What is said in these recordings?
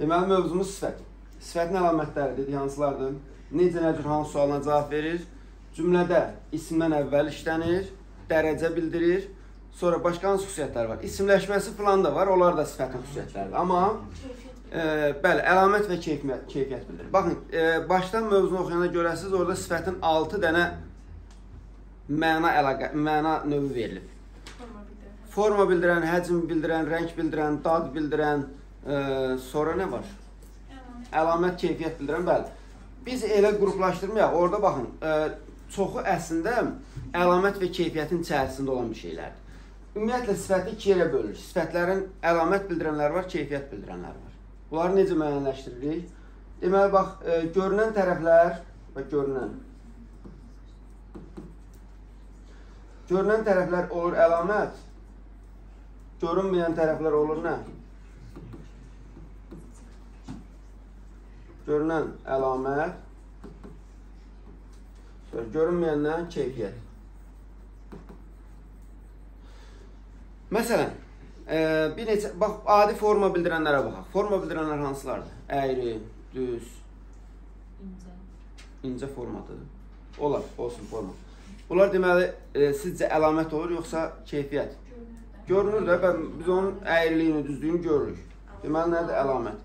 Deməli, mövzumuz sifət. Sifətin əlamətləri dedik, hansılardır? Necə, nə cür, hansı sualına cavab verir? Cümlədə isimdən əvvəl işlənir, dərəcə bildirir, sonra başqa hansı xüsusiyyətlər var? İsimləşməsi falan da var, onlar da sifətin xüsusiyyətləridir. Amma e, bəli, əlamət və keyfiyyət, keyfiyyət bildirir. Baxın, e, başdan mövzunu oxuyanda görəsiniz, orada sifətin 6 dənə məna əlaqə, məna növü verilib. Forma bildirən, həcm bildirən, rəng bildirən, dad bildirən, e, sonra nə var? Əlamət, keyfiyyət bildirən, bəli. Biz elə qruplaşdırmayaq. Orada baxın, e, çoxu əslində əlamət və keyfiyyətin içərisində olan bir şeylərdir. Ümumiyyətlə sifəti iki yerə bölünür. Sifətlərin əlamət bildirənləri var, keyfiyyət bildirənləri var. Bunları necə müəyyənləşdiririk? Deməli bax, e, görünən tərəflər və görünən Görünən tərəflər olur əlamət. Görünməyən tərəflər olur nə? Görünən əlamət. Görünməyəndən keyfiyyət. Məsələn, e, bir neçə bax adi forma bildirənlərə baxaq. Forma bildirənlər hansılardır? Əyri, düz, İncə. incə formadır. Olar, olsun forma. Bunlar deməli e, sizcə əlamət olur yoxsa keyfiyyət? Görünür də, bə- biz onun əyriliyini, düzlüyünü görürük. Deməli nədir əlamət?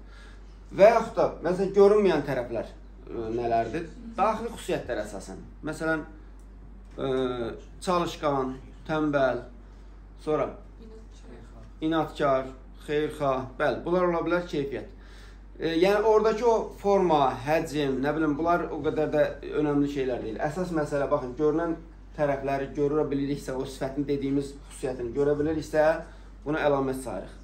Və yaxud da məsələn görünməyən tərəflər e, nələrdir? Daxili xüsusiyyətlər əsasən. Məsələn, e, çalışqan, tənbəl, sonra inadkar, xeyirxah, bəli, bunlar ola bilər keyfiyyət. E, yəni oradakı o forma, həcm, nə bilim, bunlar o qədər də önəmli şeylər deyil. Əsas məsələ baxın, görünən tərəfləri görə biliriksə, o sifətin dediyimiz xüsusiyyətini görə biliriksə, buna əlamət sayırıq.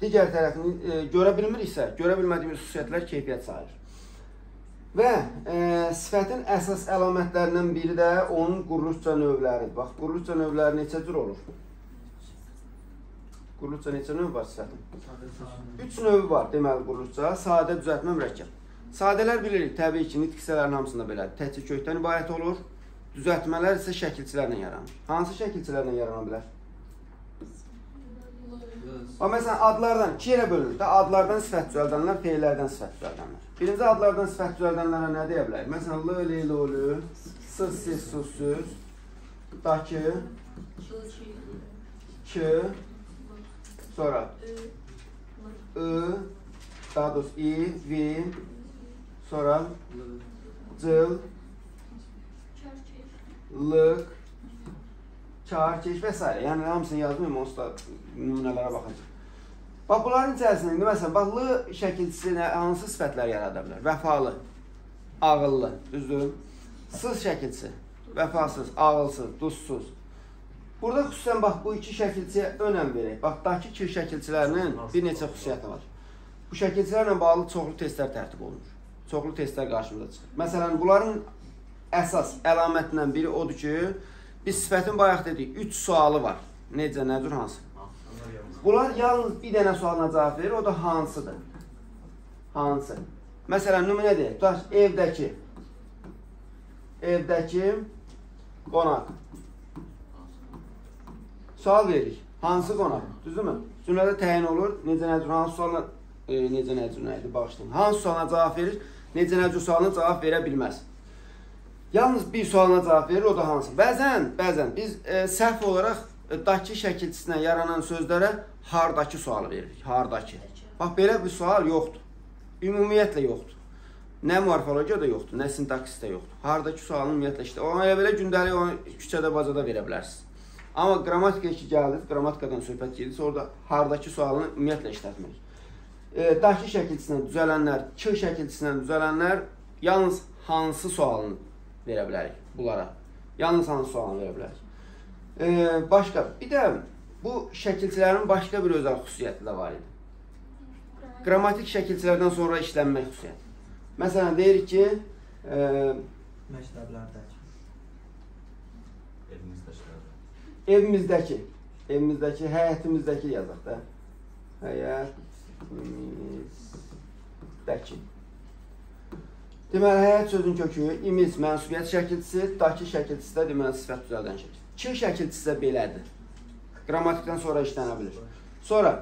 Digər tərəfini e, görə bilmiriksə, görə bilmədiyimiz xüsusiyyətlər keyfiyyət sayılır. Və e, sifətin əsas əlamətlərindən biri də onun quruluşca növləridir. Bax, quruluşca növləri neçə cür olur? Quruluşca neçə növ var sifətin? Üç növü var deməli quruluşca. Sadə, düzəltmə, mürəkkəb. Sadələr bilirik, təbii ki, nitq hissələrin hamısında belədir. Təkcə kökdən ibarət olur. Düzəltmələr isə şəkilçilərlə yaranır. Hansı şəkilçilərlə yarana bilər? O məsələn adlardan iki yerə bölünür də. Adlardan sifət düzəldənlər, feillərdən sifət düzəldənlər. Birinci adlardan sifət düzəldənlərə nə deyə bilərik? Məsələn, l, l, l, l, s, s, s, s, dakı, k, sonra I, daha doğrusu i, vi, sonra cıl, lıq, kar, keş və s. Yəni hamısını yazmayım, onsuz da nümunələrə baxacağıq. Bax bunların içərisində indi məsələn bax l şəkilçisi nə hansı sifətlər yarada bilər? Vəfalı, ağıllı, düzdür? Sız şəkilçisi, vəfasız, ağılsız, duzsuz. Burada xüsusən bax bu iki şəkilçiyə önəm verək. Bax dakı kir şəkilçilərinin bir neçə xüsusiyyəti var. Bu şəkilçilərlə bağlı çoxlu testlər tərtib olunur. Çoxlu testlər qarşımıza çıxır. Məsələn, bunların əsas əlamətindən biri odur ki, biz sifətin bayaq dedik, 3 sualı var. Necə, nə cür, hansı? Bunlar yalnız bir dənə sualına cavab verir, o da hansıdır? Hansı? Məsələn, nümunə deyək, tutaq evdəki evdəki qonaq. Sual veririk. Hansı qonaq? Düzdürmü? Cümlədə təyin olur. Necə nə cür, hansı sualına e, necə nə cür nə idi, bağışlayın. Hansı sualına cavab verir? Necə nə cür sualına cavab verə bilməz. Yalnız bir sualına cavab verir, o da hansı? Bəzən, bəzən biz e, səhv olaraq e, dakı şəkilçisindən yaranan sözlərə hardakı sualı veririk. Hardakı. Bax belə bir sual yoxdur. Ümumiyyətlə yoxdur. Nə morfologiyada yoxdur, nə sintaksisdə yoxdur. Hardakı sualın ümumiyyətlə işte. Ona elə belə gündəlik onu küçədə, bazada verə bilərsiniz. Amma qrammatikaya ki gəldiniz, qrammatikadan söhbət gedirsə, orada hardakı sualını ümumiyyətlə işlətmirik. E, dakı şəkilçisindən düzələnlər, k şəkilçisindən düzələnlər yalnız hansı sualını verə bilərik bunlara. Yalnız hansı sualını verə bilərik. E, başqa, bir də bu şəkilçilərin başqa bir özəl xüsusiyyəti də var idi. Qrammatik şəkilçilərdən sonra işlənmək xüsusiyyəti. Məsələn, deyirik ki, e, Məktəblərdəki. Evimizdəkilərdə. evimizdəki, evimizdəki, həyətimizdəki yazaq da. Həyətimizdəki. Deməli, həyət sözün kökü imiz mənsubiyyət şəkilçisi, daki şəkilçisi də deməli sifət düzəldən şəkil. Ki şəkilçisi də belədir. Qrammatikdən sonra işlənə bilir. Sonra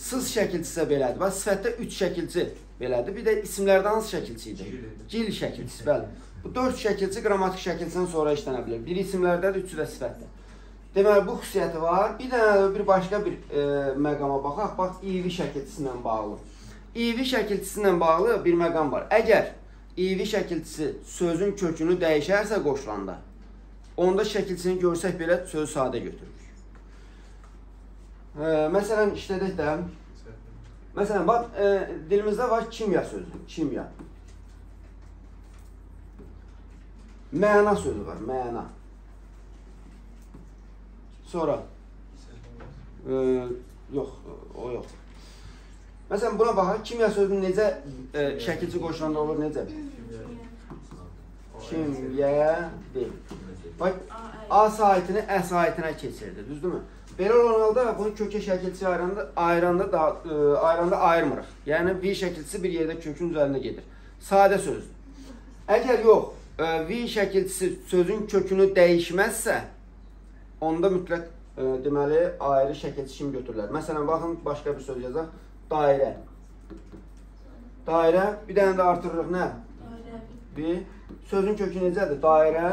Sız şəkilçisi də belədir. Bax sifətdə 3 şəkilçi belədir. Bir də isimlərdə hansı şəkilçi idi? Gil şəkilçisi, bəli. Bu 4 şəkilçi qrammatik şəkilçisindən sonra işlənə bilər. Biri isimlərdədir, üçü də sifətdə. Deməli bu xüsusiyyəti var. Bir dənə bir başqa bir e, məqama baxaq. Bax ivi şəkilçisi ilə bağlı. İvi şəkilçisi ilə bağlı bir məqam var. Əgər ivi şəkilçisi sözün kökünü dəyişərsə qoşulanda, onda şəkilçisini görsək belə sözü sadə götürürük. E, məsələn işlədək də Məsələn, bax, e, dilimizdə var kimya sözü, kimya. Məna sözü var, məna. Sonra e, yox, o yox. Məsələn, buna baxaq, kimya sözünün necə e, şəkilçi qoşulanda olur, necə? Kimya deyil. Bax, A saitini Ə saitinə keçirdi, düzdürmü? Belə olan halda bunu kökə şəkilçi ayıranda, ayıranda da e, ayıranda ayırmırıq. Yəni V şəkilçisi bir yerdə kökün üzərində gedir. Sadə sözdür. Əgər yox, e, V şəkilçisi sözün kökünü dəyişməzsə, onda mütləq e, deməli ayrı şəkilçi kimi götürürlər. Məsələn, baxın başqa bir söz yazaq. Dairə. Dairə, bir dənə də artırırıq nə? V. Sözün kökü necədir? Dairə.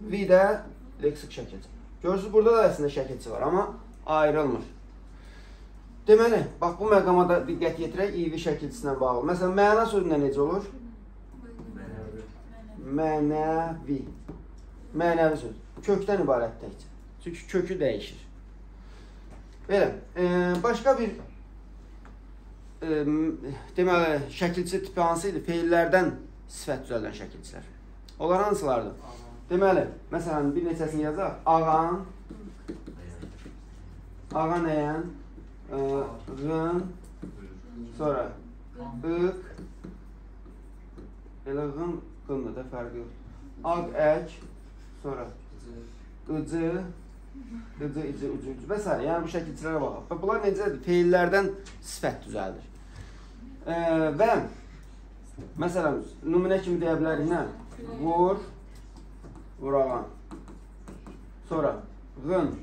V də leksik şəkilçi. Görürsünüz, burada da əslində şəkilçi var, amma ayrılmır. Deməli, bax bu məqama da diqqət yetirək ivi şəkilçisinə bağlı. Məsələn, məna sözündə necə olur? Mənəvi. Mənəvi söz. Kökdən ibarət təkcə. Çünki kökü dəyişir. Belə, e, başqa bir e, deməli, şəkilçi tipi hansı idi? Feillərdən sifət düzəldən şəkilçilər. Onlar hansılardır? Deməli, məsələn, bir neçəsini yazaq. Ağan, ağan əyən, ğın, sonra ıq, elə ğın, qındır da fərqi yox. Ağ ək, sonra ıcı, ıcı, icı, ucu, ucu və s. Yəni bu şəkilçilərə baxaq. Və bunlar necədir? Feillərdən sifət düzəldir. E, və məsələn, nümunə kimi deyə bilərik nə? Vur, vurağan. Sonra qın.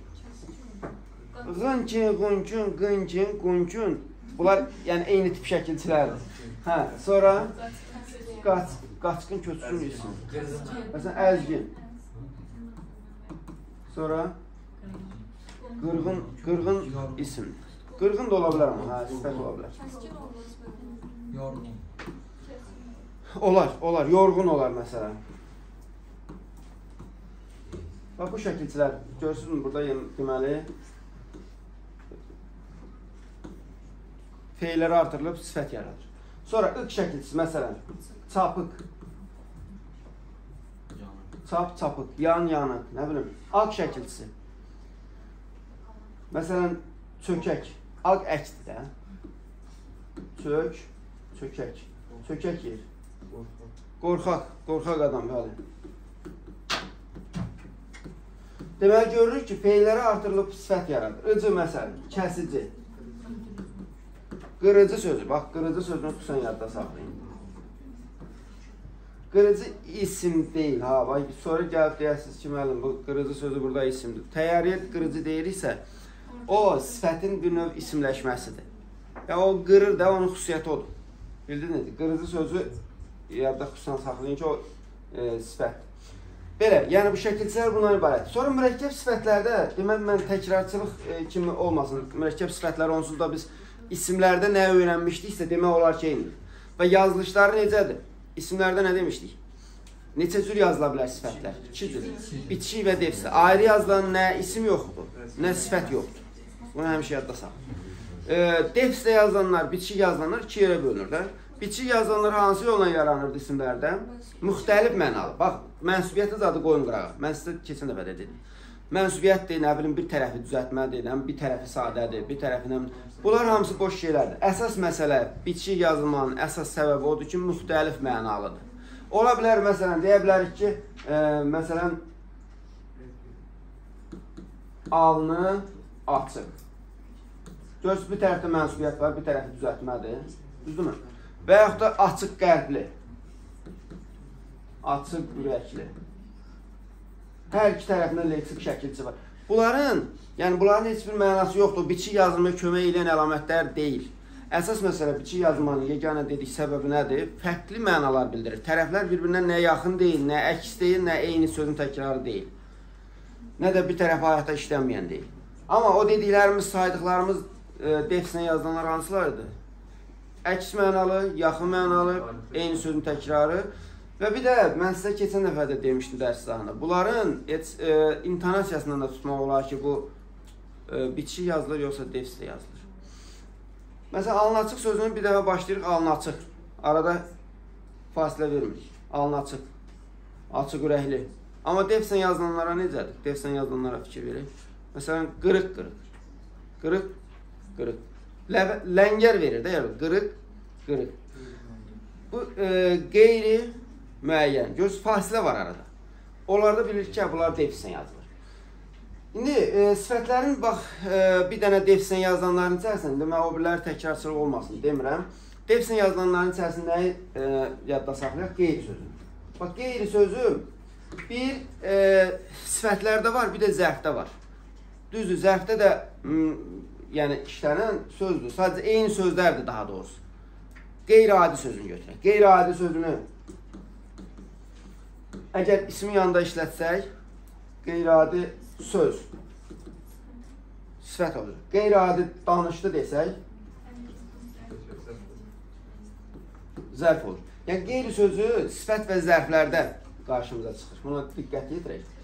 Qınçın, qunçun, qıncın, qunçun. Bunlar yəni eyni tip şəkilçilərdir. Hə, sonra qaç, qaçqın köçkün isim. Məsələn, əzgin. Sonra qırğın, qırğın isim. Qırğın da ola bilər amma, hə, sifət ola bilər. Yorğun. Olar, olar, yorğun olar məsələn. Bax bu şəkilçilər görürsünüz burada deməli feilləri artırılıb sifət yaradır. Sonra ıq şəkilçisi məsələn çapıq çap çapıq, yan yanıq, nə bilim, aq şəkilçisi. Məsələn çökək, aq əkdir də. Çök, çökək. Çökək yer. Qorxaq, qorxaq adam, bəli. Deməli görürük ki, feilləri artırılıb sifət yaradır. Icı məsələn, kəsici. Qırıcı sözü, bax qırıcı sözünü xüsusən yadda saxlayın. Qırıcı isim deyil, ha, bax sonra gəlib deyəsiniz ki, müəllim, bu qırıcı sözü burada isimdir. Təyyarəyə qırıcı deyiriksə, o sifətin bir növ isimləşməsidir. Ya o qırır da onun xüsusiyyəti odur. Bildiniz? Qırıcı sözü yadda xüsusən saxlayın ki, o e, sifət. Belə, yəni bu şəkilçilər bundan ibarətdir. Sonra mürəkkəb sifətlərdə, demək mən təkrarçılıq e, kimi olmasın. Mürəkkəb sifətlər onsuz da biz isimlərdə nə öyrənmişdiksə demək olar ki, eynidir. Və yazılışları necədir? İsimlərdə nə demişdik? Neçə cür yazıla bilər sifətlər? 2 cür. Bitişik və defsi. Ayrı yazılan nə isim yoxdur, nə sifət yoxdur. Bunu həmişə yadda saxla. E, defsdə yazılanlar, bitişik yazılanlar iki yerə bölünür də. Bitişik yazılanlar hansı yolla yaranırdı isimlərdə? Müxtəlif mənalı. Bax, mənsubiyyəti zadı qoyun qırağa. Mən sizə keçən dəfə də dedim. Mənsubiyyətdir, nə bilim, bir tərəfi düzəltmədir, nə bir tərəfi sadədir, bir tərəfi nə Bunlar hamısı boş şeylərdir. Əsas məsələ bitişik yazılmanın əsas səbəbi odur ki, müxtəlif mənalıdır. Ola bilər, məsələn, deyə bilərik ki, e, məsələn, alnı açıq. Görürsünüz, bir tərəfdə mənsubiyyət var, bir tərəfi düzəltmədir. Düzdürmü? Və yaxud da açıq qəlbli. Açıq ürəkli. Hər iki tərəfindən leksik şəkilçi var. Bunların, yəni bunların heç bir mənası yoxdur. Biçi yazılmaya kömək edən əlamətlər deyil. Əsas məsələ biçi yazmanın yeganə dedik səbəbi nədir? Fərqli mənalar bildirir. Tərəflər bir-birinə nə yaxın deyil, nə əks deyil, nə eyni sözün təkrarı deyil. Nə də bir tərəf həyata işlənməyən deyil. Amma o dediklərimiz, saydıqlarımız e, defsinə yazılanlar hansılardır? Əks mənalı, yaxın mənalı, eyni sözün təkrarı və bir də mən sizə keçən dəfə də demişdim dərs zamanında. Bunların heç e, intonasiyasından da tutmaq olar ki, bu e, biçi yazılır yoxsa defsdə yazılır. Məsələn, alın açıq sözünü bir dəfə başlayırıq alın açıq. Arada fasilə vermirik. Alın açıq. Ürəkli. Amma defsən yazılanlara necədir? Defsən yazılanlara fikir verək. Məsələn, qırıq qırıq. Ləngər verir də, yəni qırıq qırıq. Bu e, qeyri müəyyən. Göz fasilə var arada. Onlarda bilir ki, bunlar defsən yazılır. İndi e, sifətlərin bax e, bir dənə defsən yazılanların içərisində demək o birlər təkrarçılıq olmasın demirəm. Defsən yazılanların içərisində e, yadda saxlayaq? Qeyri sözü. Bax qeyri sözü bir e, sifətlərdə var, bir də zərfdə var. Düzdür, zərfdə də yəni işlənən sözdür. Sadəcə eyni sözlərdir daha doğrusu. Qeyri-adi sözünü götürək. Qeyri-adi sözünü əgər ismi yanında işlətsək, qeyri-adi söz sifət olur. Qeyri-adi danışdı desək zərf olur. Yəni qeyri sözü sifət və zərflərdə qarşımıza çıxır. Buna diqqət yetirək.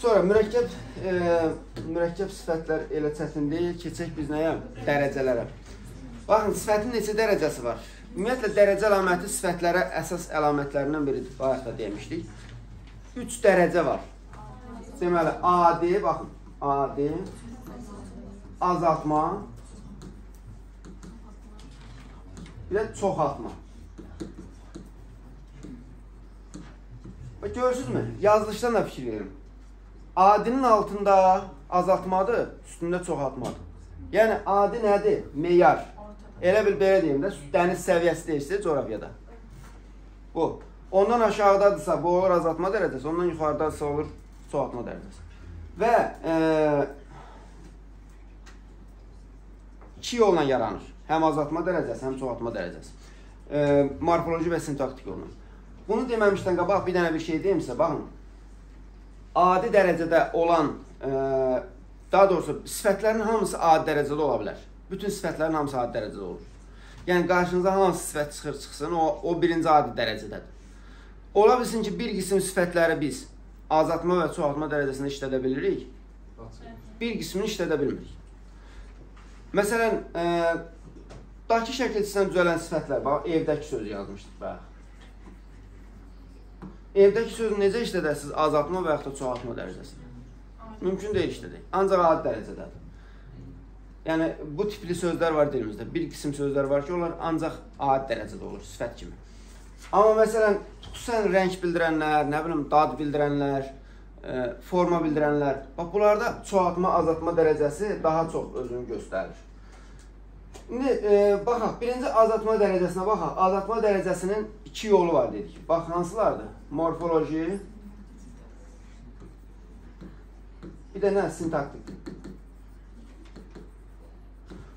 Sonra mürəkkəb e, mürəkkəb sifətlər elə çətin deyil. Keçək biz nəyə? Dərəcələrə. Baxın, sifətin neçə dərəcəsi var? Ümumiyyətlə dərəcə əlaməti sifətlərə əsas əlamətlərindən biridir. Bayaq da demişdik. 3 dərəcə var. Deməli, adi, baxın, adi, azaltma, bir də çoxaltma. Görürsünüzmü? Yazılışdan da fikir verin. Adinin altında azaltmadır, üstündə çoxaltmadır. Yəni, adi nədir? Meyar. Elə bil, belə deyim də, dəniz səviyyəsi deyirsə, coğrafiyada. Bu. Ondan aşağıdadırsa, bu olur azaltma dərəcəsi, ondan yuxarıdadırsa olur çoxaltma dərəcəsi. Və e, iki yolla yaranır. Həm azaltma dərəcəsi, həm çoxaltma dərəcəsi. E, morfoloji və sintaktik yolla. Bunu deməmişdən qabaq bir dənə bir şey deyim sizə, baxın. Adi dərəcədə olan, e, daha doğrusu sifətlərin hamısı adi dərəcədə ola bilər. Bütün sifətlərin hamısı adi dərəcədə olur. Yəni qarşınıza hansı sifət çıxır çıxsın, o, o birinci adi dərəcədədir. Ola bilsin ki, bir qism sifətləri biz azaltma və çoxaltma dərəcəsində işlədə bilirik. Bir qismini işlədə bilmirik. Məsələn, e, dakı şəkilçisindən düzələn sifətlər, bax, evdəki sözü yazmışdıq, bax. Evdəki sözü necə işlədəsiniz? Azaltma və yaxud da çoxaltma dərəcəsində. Mümkün deyil işlədək. Ancaq adi dərəcədədir. Yəni, bu tipli sözlər var dilimizdə. Bir qism sözlər var ki, onlar ancaq adi dərəcədə olur, sifət kimi. Amma məsələn, xüsusən rəng bildirənlər, nə bilim, dad bildirənlər, e, forma bildirənlər, bax bunlarda çoxaltma, azaltma dərəcəsi daha çox özünü göstərir. İndi e, baxaq, birinci azaltma dərəcəsinə baxaq. Azaltma dərəcəsinin iki yolu var dedik. Bax, hansılardır? Morfoloji, bir də nə? Sintaktik.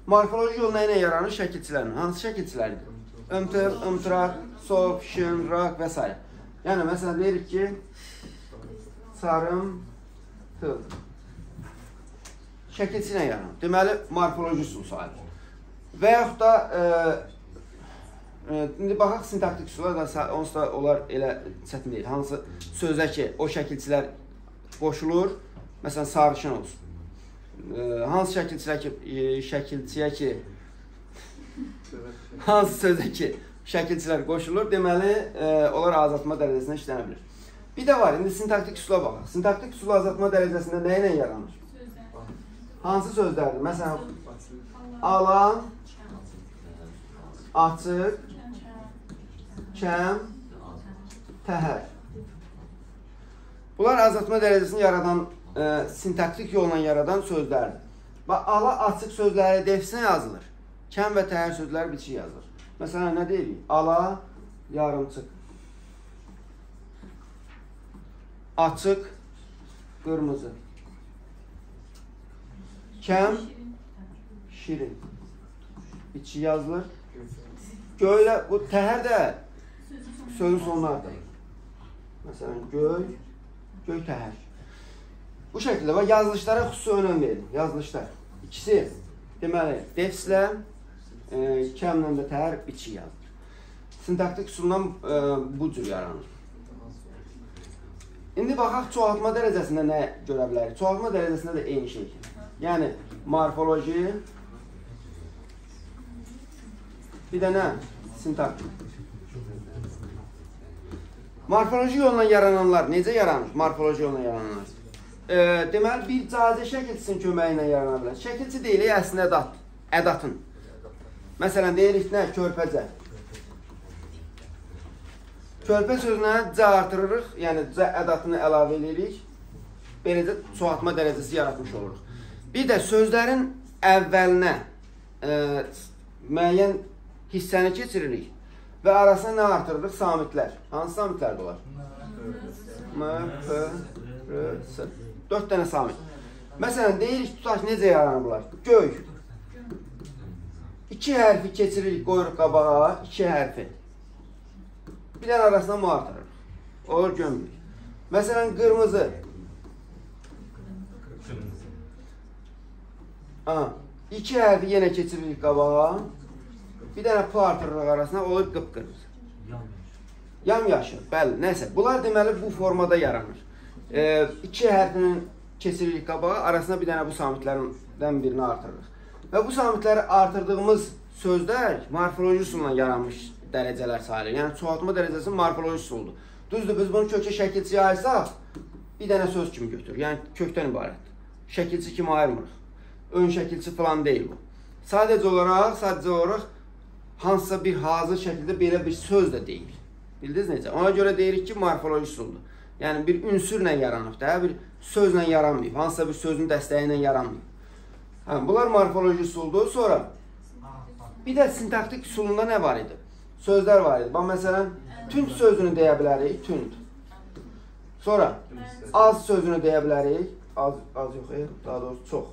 Morfoloji yol nə ilə yaranır? Şəkilçilərlə. Hansı şəkilçilərdir? Ömtör, ömtrak, sof, şın, rak və s. Yəni, məsələn, deyirik ki, sarım, tıl. Şəkilçi ilə yaranır. Deməli, morfoloji üsulları. Və yaxud da, e, indi baxaq sintaktik üsullar da, onsuz da onlar elə çətin deyil. Hansı sözə ki, o şəkilçilər qoşulur, məsələn, sarışın olsun. E, hansı şəkilçiyə ki, e, şəkilçiyə ki, hansı sözə ki, şəkilçilər qoşulur, deməli, e, onlar azaltma dərəcəsində işlənə bilir. Bir də var, indi sintaktik üsula baxaq. Sintaktik üsul azaltma dərəcəsində nə ilə yaranır? Sözlər. Hansı sözlərdir? Məsələn, alan, açıq, kəm, təhər. Bunlar azaltma dərəcəsini yaradan, e, sintaktik yolla yaradan sözlərdir. Və ala açıq sözləri defsinə yazılır. Kəm və təhər sözləri biçi yazılır. Məsələn, nə deyirik? Ala, yarımçıq. Açıq, qırmızı. kəm, şirin. İçi yazılır. Göylə bu təhər də sözün sonlardır. Məsələn, göy, göy təhər. Bu şəkildə və yazılışlara xüsusi önəm verin. Yazılışlar. İkisi deməli defslə e, kəmlə də təhər içi yazılır. Sintaktik üsuldan e, bu cür yaranır. İndi baxaq çoxaltma dərəcəsində nə görə bilərik? Çoxaltma dərəcəsində də eyni şey. Yəni morfoloji bir də nə? Sintaktik. Morfoloji yolla yarananlar necə yaranır? Morfoloji yolla yarananlar. E, deməli bir cazə şəkilçisinin köməyi ilə yarana bilər. Şəkilçi deyilik əslində ədat, ədatın. Məsələn deyirik nə? Körpəcə. Körpə sözünə c artırırıq, yəni c ədatını əlavə edirik. Beləcə çoxaltma dərəcəsi yaratmış oluruq. Bir də sözlərin əvvəlinə e, müəyyən hissəni keçiririk və arasına nə artırırıq? Samitlər. Hansı samitlərdir onlar? M, P, R, S. 4 dənə samit. Məsələn, deyirik, tutaq necə yaranırlar? Göy. İki hərfi keçiririk, qoyuruq qabağa, iki hərfi. Bir dənə arasına M artırırıq. Olur gömrük. Məsələn, qırmızı. Aha. İki hərfi yenə keçiririk qabağa. Bir dənə P artırırıq arasına, olur qıpqırmızı. Yamyaşıl, bəli, nəsə. Bunlar deməli bu formada yaranır. E, iki hərfinin keçiririk qabağa, arasına bir dənə bu samitlərdən birini artırırıq. Və bu samitləri artırdığımız sözlər morfoloji üsulla yaranmış dərəcələr sayılır. Yəni çoxaltma dərəcəsi morfoloji üsuldur. Düzdür, biz bunu kökə şəkilçiyə ayırsaq, bir dənə söz kimi götürür. Yəni kökdən ibarətdir. Şəkilçi kimi ayırmırıq. Ön şəkilçi falan deyil bu. Sadəcə olaraq, sadəcə olaraq hansısa bir hazır şəkildə belə bir söz də deyil. Bildiniz necə? Ona görə deyirik ki, morfoloji üsuldur. Yəni bir ünsürlə yaranıb da, bir sözlə yaranmayıb, hansısa bir sözün dəstəyi ilə yaranmayıb. Hə, bunlar morfoloji üsuldur. Sonra bir də sintaktik üsulunda nə var idi? Sözlər var idi. Bax məsələn, tünd sözünü deyə bilərik, tünd. Sonra az sözünü deyə bilərik. Az az yox, daha doğrusu çox.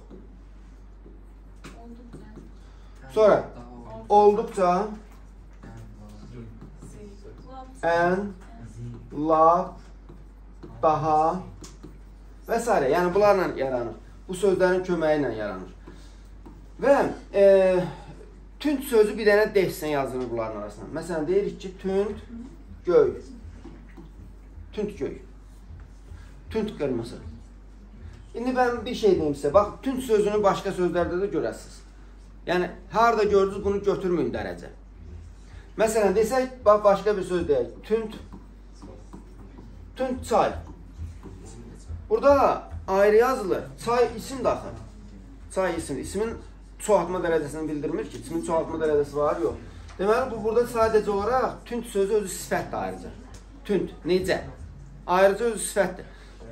Sonra olduqca ən, lap, daha və s. Yəni bunlarla yaranır. Bu sözlərin köməyi ilə yaranır. Və e, tünd sözü bir dənə defsən yazılır bunların arasına. Məsələn deyirik ki, tünd göy. Tünd göy. Tünd qırmızı. İndi mən bir şey deyim sizə. Bax, tünd sözünü başqa sözlərdə də görəsiniz. Yəni harda gördünüz bunu götürməyin dərəcə. Məsələn desək, bax başqa bir söz deyək. Tünd tünd çay. Burada ayrı yazılır. Çay isim daxil. Çay isim. İsmin çoxaltma dərəcəsini bildirmir ki, ismin çoxaltma dərəcəsi var, yox. Deməli, bu burada sadəcə olaraq tünd sözü özü sifətdir ayrıca. Tünd, necə? Ayrıca özü sifətdir.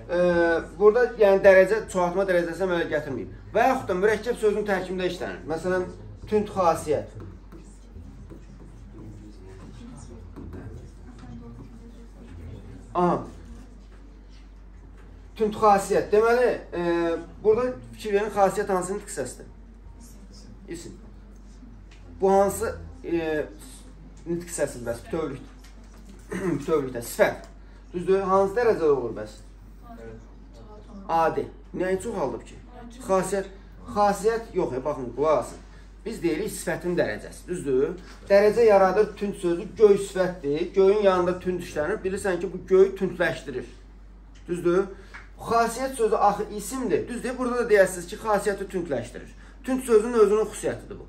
Ee, burada yəni dərəcə, çoxaltma dərəcəsi əmələ gətirməyib. Və yaxud da mürəkkəb sözün tərkibində işlənir. Məsələn, tünd xasiyyət. Aha. Tünd xasiyyət. Deməli, e, burada fikir verin, xasiyyət hansının qısasıdır? İsim. Bu hansı e, nitq hissəsidir bəs? Bütövlükdür. Bütövlükdə sifət. Düzdür? Hansı dərəcədə olur bəs? Adi. Nəyi çox alıb ki? Xasiyyət xasiyyət yox, e, baxın, qulaq asın. Biz deyirik sifətin dərəcəsi. Düzdür? Dərəcə yaradır tünd sözü göy sifətdir. Göyün yanında tünd işlənir. Bilirsən ki, bu göyü tündləşdirir. Düzdür? Xasiyyət sözü axı isimdir. Düzdür? Burada da deyəsiniz ki, xasiyyəti tündləşdirir. Tünd sözün özünün xüsusiyyətidir bu.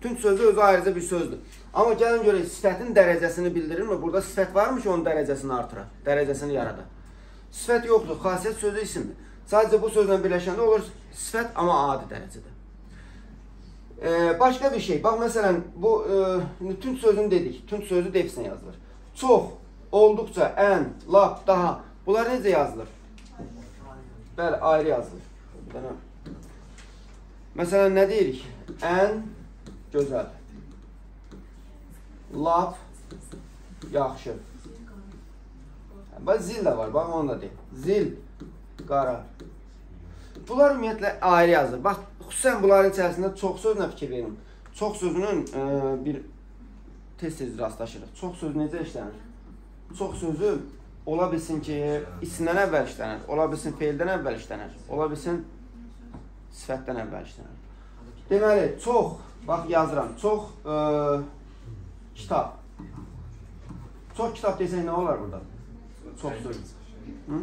Tünd sözü özü ayrıca bir sözdür. Amma gəlin görək sifətin dərəcəsini bildirirmi? Burada sifət varmı ki, onun dərəcəsini artırar, dərəcəsini yaradar? Sifət yoxdur, xasiyyət sözü isimdir. Sadəcə bu sözlə birləşəndə olur sifət, amma adi dərəcədə. Ee, başqa bir şey, bax məsələn, bu e, tünd sözünü dedik, tünd sözü defislə yazılır. Çox, olduqca, ən, lap, daha. Bunlar necə yazılır? Bəli, ayrı yazılır. Bir dənə. Məsələn, nə deyirik? Ən gözəl. Lap yaxşı. Bax, zil də var, bax onu da deyim. Zil, qara. Bunlar ümumiyyətlə ayrı yazılır. Bax, Xüsusən bunların içərisində çox sözlə fikir verin. Çox sözünün e, bir tez-tez rastlaşırıq. Çox söz necə işlənir? Çox sözü ola bilsin ki, isimdən əvvəl işlənir, ola bilsin feildən əvvəl işlənir, ola bilsin sifətdən əvvəl işlənir. Deməli, çox, bax yazıram, çox e, kitab. Çox kitab desək nə olar burada? Çox söz. Hı?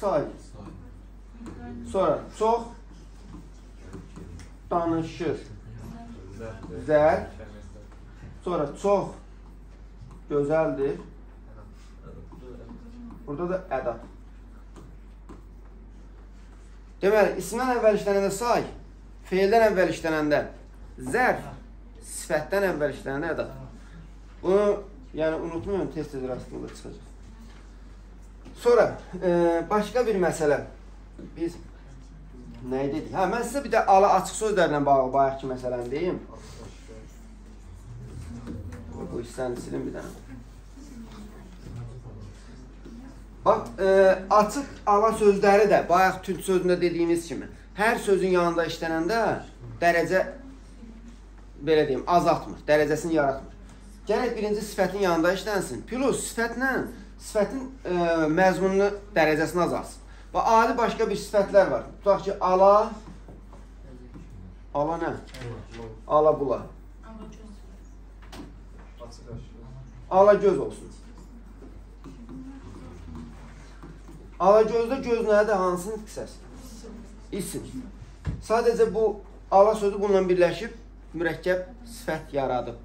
Say. Sonra çox danışır. Zər. Sonra çox gözəldir. Burada da ədad. Deməli, ismdən əvvəl işlənəndə say, feildən əvvəl işlənəndə zərf, sifətdən əvvəl işlənəndə ədad. Bunu yəni unutmayın, tez-tez rastlıqda çıxacaq. Sonra e, başqa bir məsələ. Biz nə dedik? Hə, mən sizə bir də açıq sözlərlə bağlı bayaqki məsələni deyim. Bu hissəni silin bir dənə. Bax, e, açıq ala sözləri də bayaq tünd sözündə dediyimiz kimi hər sözün yanında işlənəndə dərəcə belə deyim, azaltmır, dərəcəsini yaratmır. Gərək birinci sifətin yanında işlənsin. Plus sifətlə sifətin e, məzmununu dərəcəsini azalsın. Və adi başqa bir sifətlər var. Tutaq ki, ala ala nə? Ala bula. Ala göz olsun. Ala gözdə göz nədir? Hansının hissəsi? İsim. Sadəcə bu ala sözü bununla birləşib mürəkkəb sifət yaradıb.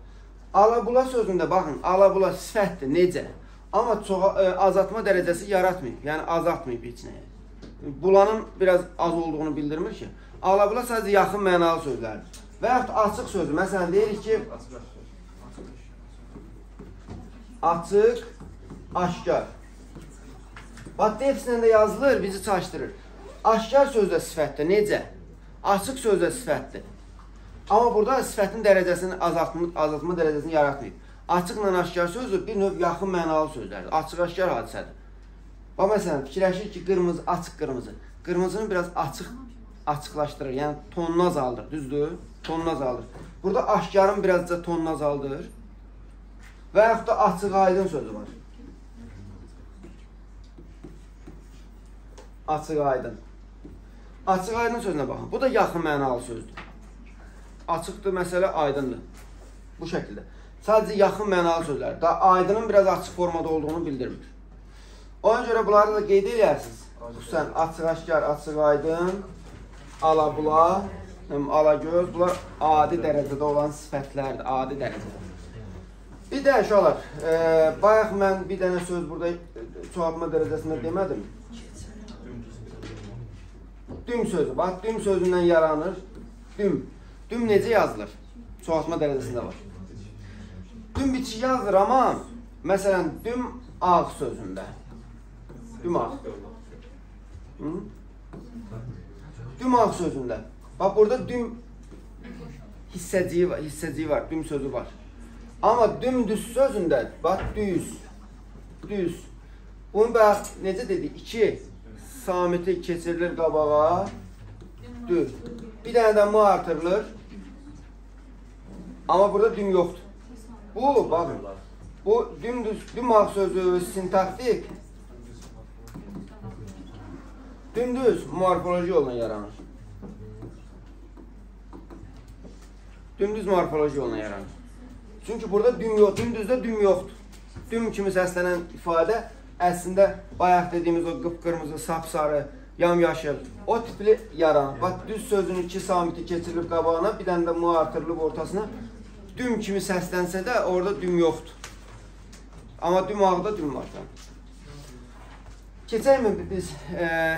Ala-bula sözündə baxın, ala-bula sifətdir, necə? Amma çox e, azaltma dərəcəsi yaratmayıb, yəni azaltmayıb heç nəyə. Bulanın biraz az olduğunu bildirmir ki, ala-bula sadəcə yaxın mənalı sözlərdir. Və yaxud açıq sözü, məsələn deyirik ki, açıq, aşkar. Bax, hepsindən də yazılır, bizi çaşdırır. Aşkar sözdə sifətdir, necə? Açıq sözdə sifətdir. Amma burada sifətin dərəcəsini azaltma, azaltma dərəcəsini yaratmayıb. Açıqla aşkar sözü bir növ yaxın mənalı sözlərdir. Açıq-aşkar hadisədir. Bax, məsələn, fikirləşir ki, qırmızı, açıq qırmızı. Qırmızını biraz açıq, açıqlaşdırır, yəni tonunu azaldır, düzdür? Tonunu azaldır. Burada aşkarın birazca tonunu azaldır. Və yaxud da açıq aydın sözü var. Açıq aydın. Açıq aydın sözünə baxın. Bu da yaxın mənalı sözdür. Açıqdır, məsələ aydındır. Bu şəkildə. Sadəcə yaxın mənalı sözlər. Da aydının biraz açıq formada olduğunu bildirmir. Ona görə bunları da qeyd edərsiniz. Xüsusən açıq aşkar, açıq aydın, alabula, alagöz, bunlar adi dərəcədə olan sifətlərdir, adi dərəcədə. Bir də uşaqlar, e, bayaq mən bir dənə söz burada çoxaltma dərəcəsində demədim. Düm sözü, bax, düm sözündən yaranır. Düm. Düm necə yazılır? Çoxaltma dərəcəsində var. Düm bitişik yazılır, amma məsələn, düm ağ sözündə. Düm ağ. Hı? Düm ağ sözündə. Bax, burada düm hissəciyi var, hissəciyi var, düm sözü var. Amma dümdüz sözündə, bax, düz, düz. Bunu bax, necə dedik? İki samiti keçirilir qabağa, düz. Bir dənə də mu artırılır. Amma burada düm yoxdur. Bu, baxın, bu dümdüz, dümağ sözü sintaktik dümdüz morfoloji yolla yaranır. Dümdüz morfoloji yolla yaranır. Çünki burada düm yox, dümdüzdə düm yoxdur. Düm kimi səslənən ifadə əslində bayaq dediyimiz o qıpqırmızı, sapsarı, yamyaşıl, o tipli yaranır. Bax, düz sözün iki samiti keçirilib qabağına, bir dənə də mu artırılıb ortasına. Düm kimi səslənsə də orada düm yoxdur. Amma düm ağda düm var. Keçəkmi biz e,